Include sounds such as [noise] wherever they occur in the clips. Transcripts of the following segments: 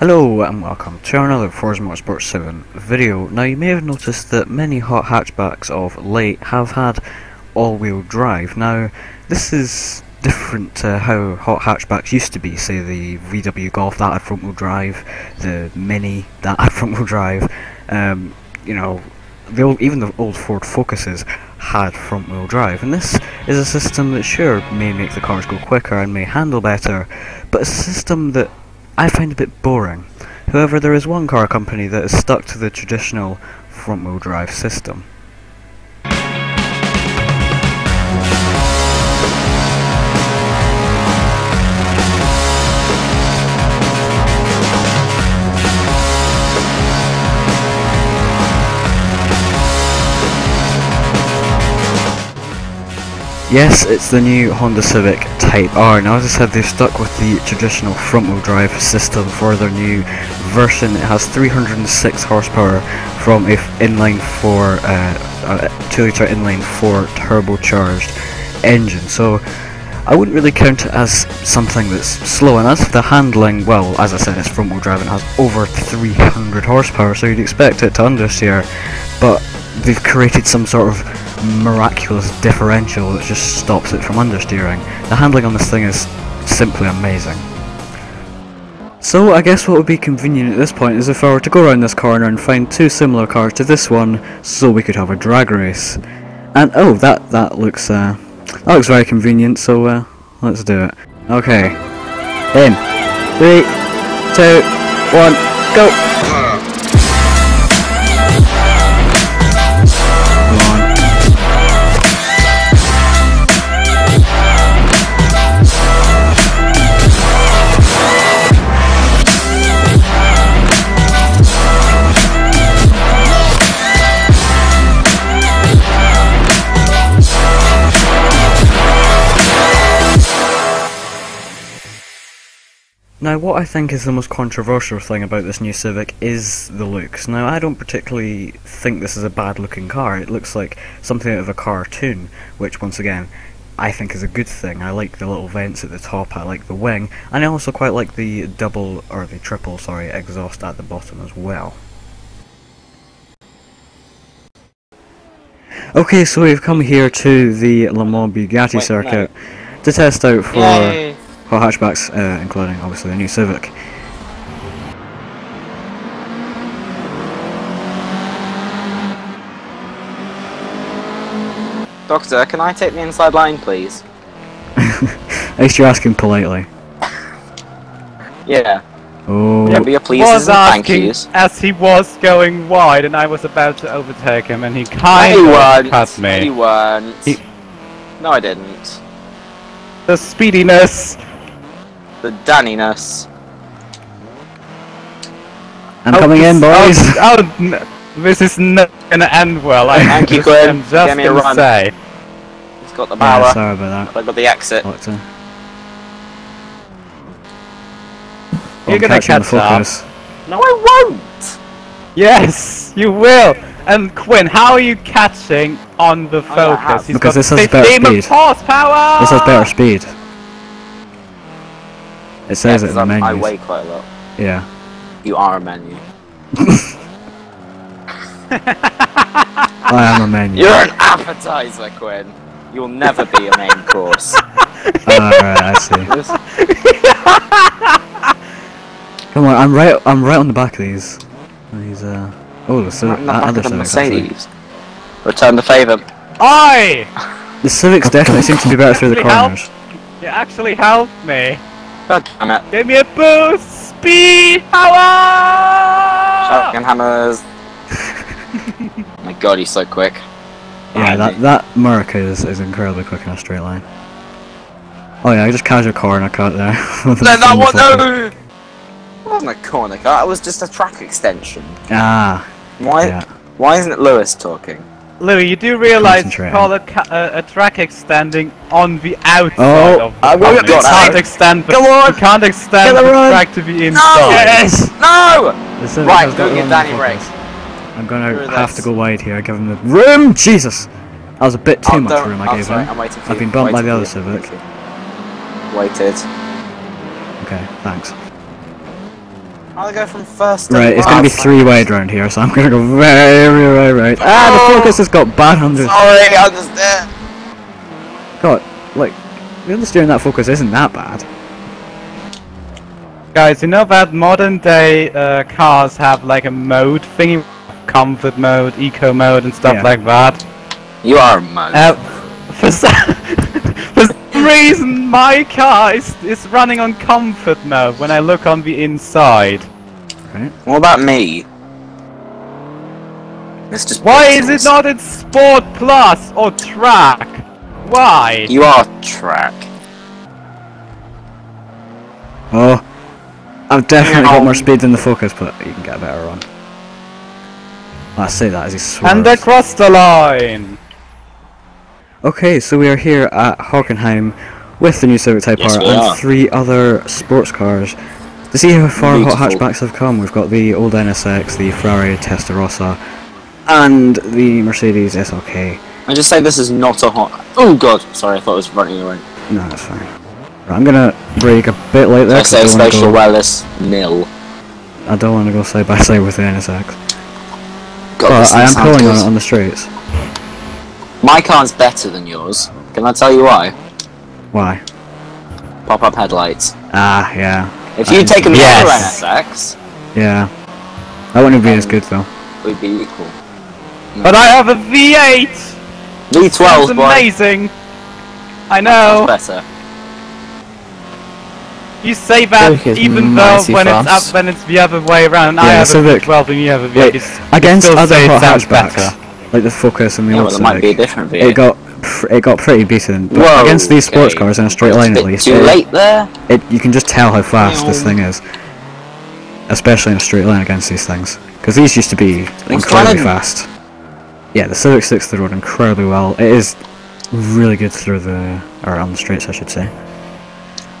Hello and welcome to another Forza Motorsport 7 video. Now you may have noticed that many hot hatchbacks of late have had all-wheel drive. Now this is different to how hot hatchbacks used to be, say the VW Golf that had front-wheel drive, the Mini that had [laughs] front-wheel drive, um, you know, the old, even the old Ford Focuses had front-wheel drive, and this is a system that sure may make the cars go quicker and may handle better, but a system that I find a bit boring. However, there is one car company that is stuck to the traditional front-wheel drive system. Yes, it's the new Honda Civic Type R. Now as I said, they've stuck with the traditional front-wheel drive system for their new version. It has 306 horsepower from a inline 4, uh, 2-litre inline 4 turbocharged engine. So I wouldn't really count it as something that's slow. And as for the handling, well, as I said, it's front-wheel drive and has over 300 horsepower, so you'd expect it to understeer. But they've created some sort of miraculous differential that just stops it from understeering. The handling on this thing is simply amazing. So I guess what would be convenient at this point is if I were to go around this corner and find two similar cars to this one so we could have a drag race. And oh that that looks uh that looks very convenient so uh let's do it. Okay. In. Three, two, one, go! Now what I think is the most controversial thing about this new Civic is the looks. Now I don't particularly think this is a bad looking car, it looks like something out of a cartoon, which once again I think is a good thing. I like the little vents at the top, I like the wing, and I also quite like the double, or the triple, sorry, exhaust at the bottom as well. Okay, so we've come here to the Le Mans Bugatti Wait, circuit to test out for Yay. Hot hatchbacks, uh, including obviously the new Civic. Doctor, can I take the inside line, please? [laughs] At least you're asking politely. [laughs] Yeah. Oh, Remember your was pleases and thank asking yous. as he was going wide and I was about to overtake him and he No, kind you of weren't. cut No, you me. weren't. He- No, I didn't. The speediness. The Danniness. I'm Oh, coming in, this- boys. Oh, oh, this is not gonna end well. I [laughs] Thank you, just, Quinn. I'm just Give me a gonna run. say. He's got the Yeah, power. sorry about I got the exit. that. Doctor. You're gonna catching the catch focus. No, I won't. Yes, you will. And Quinn, how are you catching on the Oh, yeah, focus? He's Because got this has better speed. horsepower. This has better speed. It says Yeah, it in 'cause the I'm- I weigh quite a lot. Yeah. You are a menu. [laughs] I am a menu. You're an appetizer, Quinn. You'll never be a main course. [laughs] Alright, I see. [laughs] Come on, I'm right. I'm right on the back of these. These uh. Oh, the Civic. Not in the uh, other of the Civics. Mercedes. Return the favour. Oi! The Civics definitely seem to be better through the Actually help. corners. You actually helped me. God damn it. Give me a boost! Speed! Power! Shotgun hammers. [laughs] my god, he's so quick. Yeah, that that Murica is, is incredibly quick in a straight line. Oh yeah, I just casual corner cut there. [laughs] No, that one, no! It wasn't a corner car, it was just a track extension. Ah, Why yeah. Why isn't it Lewis talking? Louis, you do realize you Concentrate. call a, ca- a, a track extending on the outside Oh, of the I won't car. You can't extend the, Come on! you can't extend Get the the run! track to be inside. No! The Civic Right, has go get Danny focus. Riggs. I'm gonna have to go wide here. I give him the room. Jesus, that was a bit too Oh, much room I oh, gave sorry, him. I'm waiting for I've been bumped by the other you. Civic. Waited. Okay, thanks. I'll go from first. to Right, it's gonna be three wide round here, so I'm gonna go very, very right. Ah, the Oh. focus has got bad under. Sorry, I understand. God, like the understeer in that focus isn't that bad. Guys, you know that modern day uh, cars have like a mode thingy, comfort mode, eco mode, and stuff Yeah. like that. You are a man. Uh, for, [laughs] some, for some reason, my car is, is running on comfort mode when I look on the inside. Right? what about me? It's just Why is it not in Sport Plus or Track? Why? You are track. Oh, I've definitely got more speed than the focus, but you can get a better run. I say that as he swerves. And across the line! Okay, so we are here at Hockenheim with the new Civic Type Yes, R and are. three other sports cars. To see how far hot hatchbacks have come, we've got the old NSX, the Ferrari Testarossa, and the Mercedes SLK. I just say this is not a hot. Oh god, sorry, I thought it was running away. No, that's fine. Right, I'm gonna brake a bit late there. I say I don't wanna spatial go- awareness nil. I don't want to go side by side with the NSX. God, But I am pulling on it on the straights. My car's better than yours. Can I tell you why? Why? Pop-up headlights. Ah, yeah. If you'd is- taken the Yes. other NSX, Yeah. That wouldn't be as good though. we'd be equal. But I have a V8! V12, It's boy. amazing! I Sounds know! better. You say that even though mighty when it's up when it's the other way around. I Yeah, have Civic. a V12 and you have a Wait, V8. It's- Against other say hot hatchbacks, better. Like the Focus and the Yeah, old well, there might be a Civic, different it got pr- it got pretty beaten. But Whoa, against these sports okay. cars in a straight line a at least, Too it, late there. it you can just tell how fast this thing is, especially in a straight line against these things. Because these used to be incredibly fast. Yeah, the Civic sticks the road incredibly well. It is really good through the or on the straights, I should say.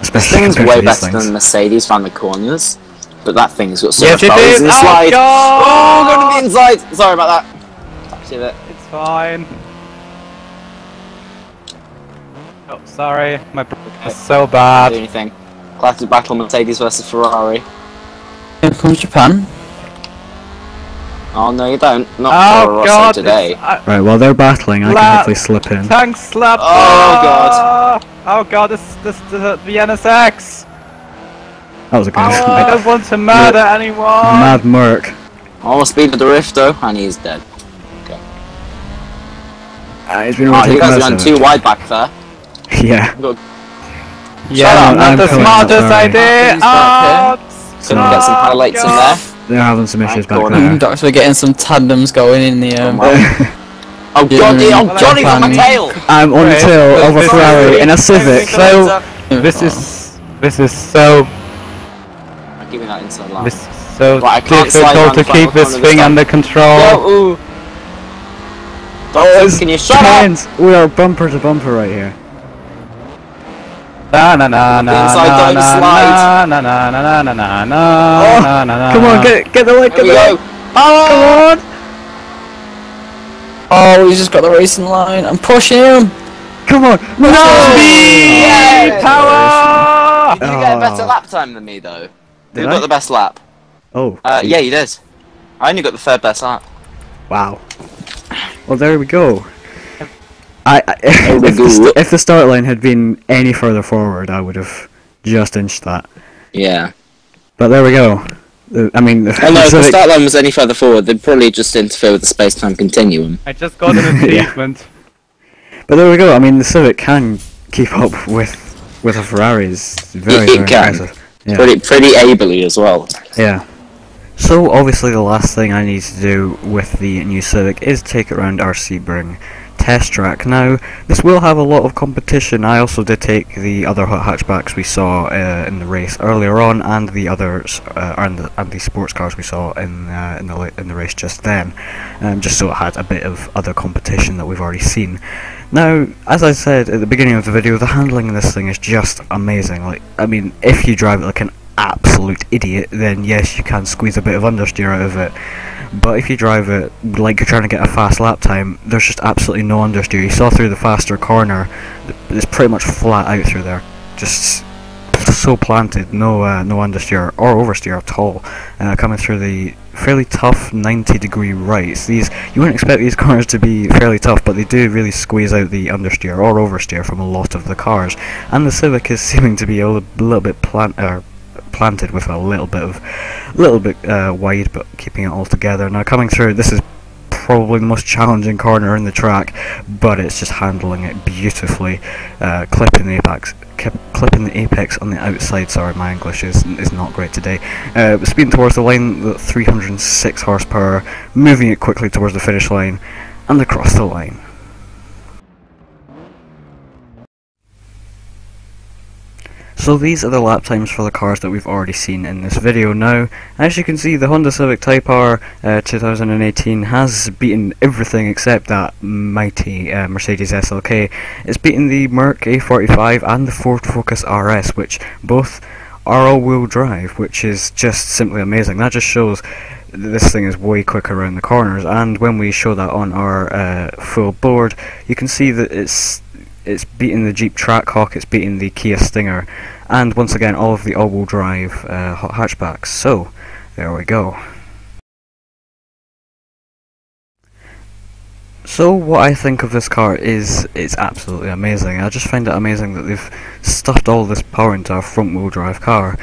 Especially This Especially thing's compared way to these better things. than Mercedes round the corners. But that thing's got so Yes, much it power. It's Oh, slide. God! Oh, going to the inside. Sorry about that. Touched it. It's fine. Oh, sorry. My b- is so Do bad. anything. Classic battle Mercedes versus Ferrari. Here comes Japan. Oh no, you don't. Not Oh Toro Rosso god! today. it's- uh, Right, while they're battling, I can La- hopefully slip in. Tank slap! Oh, God. Oh god! This this the, the NSX. That was a good. Oh, I don't want to murder anyone. Mad Merc. All the speed of the rift though, and he's dead. Uh, he's been Oh, you guys by are going too wide back there. [laughs] Yeah. We've Yeah, Shut up, not I'm the smartest sorry. idea. He's back Oh, get some oh, highlights in there. They're having some issues back corner. there. Doc's we're getting some tandems going in the um, Oh, [laughs] Oh Yeah, god, yeah, oh yeah. Johnny's on my Japan. tail! I'm on the Right, tail of a Ferrari in a Civic. So, This is this is so I'm giving that inside line. this is so Right, I can't slide difficult to keep this thing under control. Go. Oh, Can you shut up? We are bumper to bumper right here. Na na na na Inside, na don't na slide. na na na na na na na Oh, na na na. Come on, get get the light, Here get we the go. light. Oh, come on. Oh, he's just got the racing line. I'm pushing him. Come on. No! Speed Yeah. power. Did you get a better Oh. lap time than me though? Did you I? got the best lap. Oh. Uh, yeah, you did. I only got the third best lap. Wow. Well, there we go. I, I [laughs] There if, the if the start line had been any further forward, I would have just inched that. Yeah. But there we go. The- I mean, the, Oh no, if the start line was any further forward, they'd probably just interfere with the space-time continuum. I just got an [laughs] Yeah. achievement. But there we go. I mean, the Civic can keep up with with a Ferrari. Is very It very can. impressive. Yeah. Pretty, pretty ably as well. Yeah. So obviously the last thing I need to do with the new Civic is take it around our Sebring test track. Now, this will have a lot of competition. I also did take the other hatchbacks we saw uh, in the race earlier on, and the others uh, and, the, and the sports cars we saw in uh, in the in the race just then, um, just so it had a bit of other competition that we've already seen. Now, as I said at the beginning of the video, the handling in this thing is just amazing. Like, I mean, if you drive it like an absolute idiot, then yes, you can squeeze a bit of understeer out of it. But if you drive it like you're trying to get a fast lap time, there's just absolutely no understeer. You saw through the faster corner, it's pretty much flat out through there. Just so planted, no uh, no understeer or oversteer at all. Uh, coming through the fairly tough 90 degree rights. These you wouldn't expect these [laughs] cars to be fairly tough, but they do really squeeze out the understeer or oversteer from a lot of the cars. And the Civic is [laughs] seeming to be a little, little bit plant. Uh, planted with a little bit of, little bit uh, wide, but keeping it all together. Now coming through, this is probably the most challenging corner in the track, but it's just handling it beautifully, uh, clipping the apex, clipping the apex on the outside. Sorry, my English is is not great today. Uh, speeding towards the line, the 306 horsepower, moving it quickly towards the finish line, and across the line. So these are the lap times for the cars that we've already seen in this video. Now, as you can see, the Honda Civic Type R uh, 2018 has beaten everything except that mighty uh, Mercedes SLK. It's beaten the Merc A45 and the Ford Focus RS, which both are all-wheel drive, which is just simply amazing. That just shows this thing is way quicker around the corners, and when we show that on our uh, full board, you can see that it's it's beating the Jeep Trackhawk, it's beating the Kia Stinger, and once again all of the all-wheel drive uh, hatchbacks. So, there we go. So what I think of this car is it's absolutely amazing. I just find it amazing that they've stuffed all this power into a front wheel drive car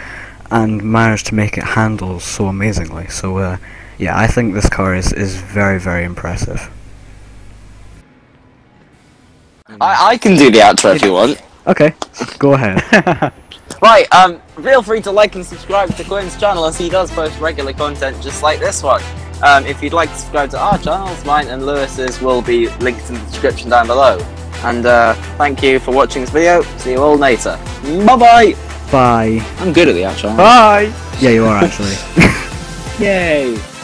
and managed to make it handle so amazingly. So uh, yeah, I think this car is, is very very impressive. I, I can do the outro if you want. Okay, go ahead. [laughs] right, um, feel free to like and subscribe to Quinn's channel as he does post regular content just like this one. Um, if you'd like to subscribe to our channels, mine and Lewis's will be linked in the description down below. And uh, thank you for watching this video. See you all later. Bye bye. Bye. I'm good at the outro. Bye. Yeah, you are actually. [laughs] Yay.